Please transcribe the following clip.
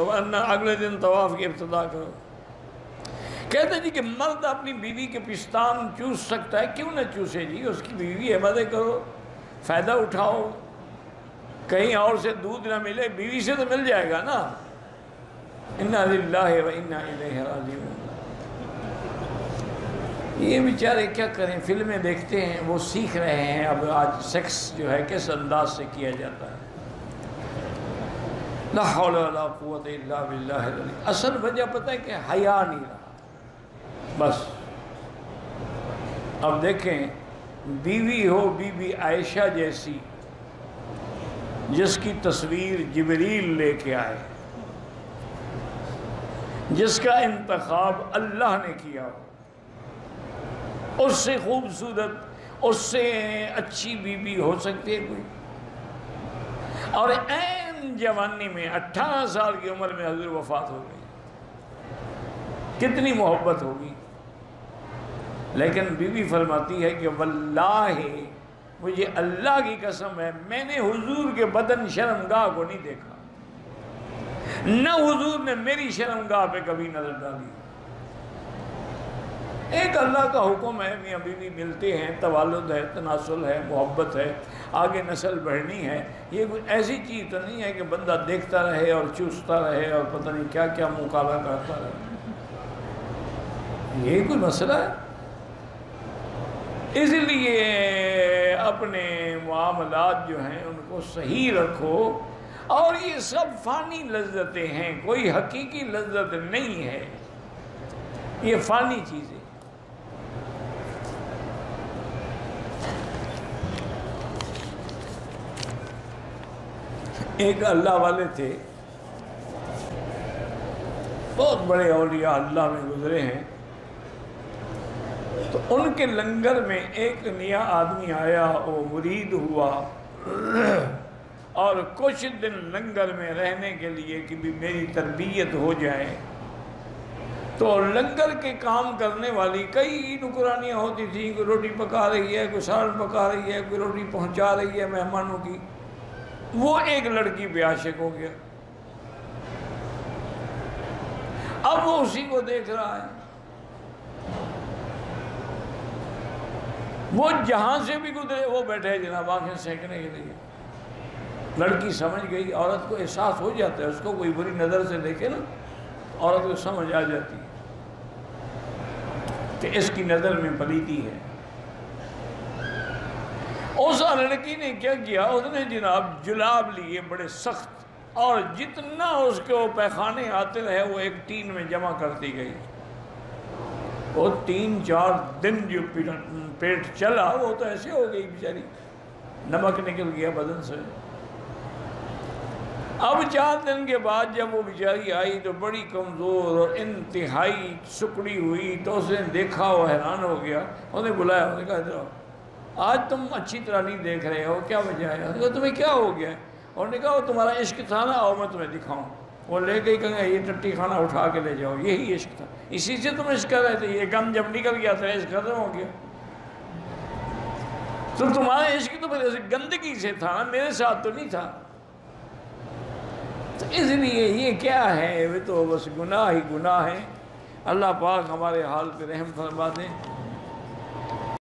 ورنہ اگلے دن طواف کی ابتدا کرو۔ کہتے جی کہ مرد اپنی بیوی کے پستان چوس سکتا ہے، کیوں نہ چوسے جی؟ اس کی بیوی ہے مدد کرو، فائدہ اٹھاؤ۔ کہیں اور سے دودھ نہ ملے، بیوی سے تو مل جائے گا نا۔ انا للہ و انا الیہ راجعون۔ یہ بیچارے کیا کریں؟ فلمیں دیکھتے ہیں، وہ سیکھ رہے ہیں۔ اب آج سیکس جو ہے، کس انداز سے کیا جاتا ہے؟ لا حول ولا قوت الا باللہ العلی. اصل وجہ پتہ ہے کہ حیا نہیں رہا. بس. اب دیکھیں، بیوی ہو بی بی عائشہ جیسی، جس کی تصویر جبریل لے کے آئے، جس کا انتخاب اللہ نے کیا ہو، اس سے خوبصورت، اس سے اچھی بیوی ہو سکتی ہے کوئی؟ اور جوانی میں، اٹھارہ سال کی عمر میں حضور وفات ہو گئی۔ کتنی محبت ہوگی۔ لیکن بی بی فرماتی ہے کہ واللہ، مجھے اللہ کی قسم ہے، میں نے حضور کے بدن شرمگاہ کو نہیں دیکھا۔ نہ حضور نے میری شرمگاہ پہ کبھی نظر ڈالی۔ ایک اللہ کا حکم ہے میاں بیوی ملتے ہیں توالد ہے، تناسل ہے، محبت ہے، آگے نسل بڑھنی ہے۔ یہ کوئی ایسی چیز تو نہیں ہے کہ بندہ دیکھتا رہے اور چوستا رہے اور پتہ نہیں کیا کیا مقابلہ کرتا رہے۔ یہ کوئی مسئلہ ہے؟ اس لیے اپنے معاملات جو ہیں ان کو صحیح رکھو۔ اور یہ سب فانی لذتیں ہیں، کوئی حقیقی لذت نہیں ہے۔ یہ فانی چیزیں۔ ایک اللہ والے تھے۔ بہت بڑے اولیاء اللہ میں گزرے ہیں۔ تو ان کے لنگر میں ایک نیا آدمی آیا، وہ مرید ہوا۔ اور کچھ دن لنگر میں رہنے کے لیے کہ بھی میری تربیت ہو جائے۔ تو لنگر کے کام کرنے والی کئی نکرانیاں ہوتی تھیں، کوئی روٹی پکا رہی ہے، کوئی سالن پکا رہی ہے، کوئی روٹی پہنچا رہی ہے مہمانوں کی۔ وہ ایک لڑکی پہ عاشق ہو گیا۔ اب وہ اسی کو دیکھ رہا ہے۔ وہ جہاں سے بھی گزرے، وہ بیٹھے جناب، آنکھیں سینکنے کے لیے۔ لڑکی سمجھ گئی، عورت کو احساس ہو جاتا ہے، اس کو کوئی بری نظر سے دیکھے نا، عورت کو سمجھ آ جاتی ہے۔ کہ اس کی نظر میں پلیتی ہے۔ اس لڑکی نے کیا کیا؟ اس نے جناب جلاب لیے بڑے سخت، اور جتنا اس کے وہ پیخانے آتے رہے، وہ ایک ٹین میں جمع کرتی گئی۔ وہ تین چار دن جو پیٹ چلا، وہ تو ایسے ہو گئی بیچاری۔ نمک نکل گیا بدن سے۔ اب چار دن کے بعد جب وہ بیچاری آئی تو بڑی کمزور اور انتہائی سکڑی ہوئی تو اس نے دیکھا، وہ حیران ہو گیا۔ انہیں بلایا انہوں نے کہا آج تم اچھی طرح نہیں دیکھ رہے ہو، کیا وجہ ہے؟ کہا تمہیں کیا ہو گیا؟ انہوں نے کہا، وہ تمہارا عشق تھا نا، آؤ میں تمہیں دکھاؤں۔ وہ لے گئی کہیں یہ ٹٹی کھانا اٹھا کے لے جاؤ، یہی عشق تھا۔ اسی سے تم عشق کر رہے تھے۔ یہ گم جب نکل گیا تھا عشق ختم ہو گیا۔ تو تمہارا عشق تو پھر گندگی سے تھا، میرے ساتھ تو نہیں تھا۔ تو اس لیے یہ کیا ہے؟ وہ تو بس گناہ ہی گناہ ہے اللہ پاک ہمارے حال پہ رحم فرما دیں